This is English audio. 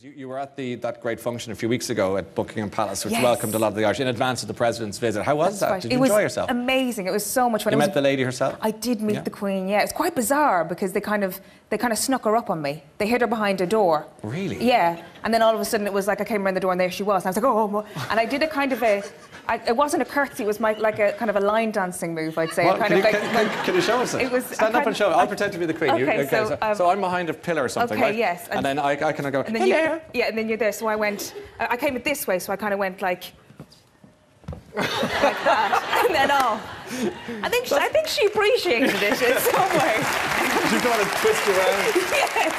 You, you were at the that great function a few weeks ago at Buckingham Palace, which Yes. welcomed a lot of the Irish in advance of the president's visit. How was that? Right. Did it you was enjoy yourself? Amazing. It was so much fun. You It was met the lady herself? I did meet Yeah. the Queen. Yeah, it's quite bizarre because they kind of they kind of snuck her up on me. They hid her behind a door. Really? Yeah. And then all of a sudden it was like I came around the door and there she was. And I was like, oh, and I did a kind of a. I, it wasn't a curtsy. It was my, like a kind of a line dancing move, I'd say. Well, kind can, of you, like, can, can, can you show us it? It was- Stand up and show it. I'll I- pretend to be the Queen. You- Okay, so, um, so I'm behind a pillar or something, Okay, right? yes, And, and- then I, I kind of go, and then hello. you, yeah, and then you're there. So I went. I came it this way, so I kind of went like. like that, and then oh, I think she, I think she appreciated it in some way. you want to twist around. yes.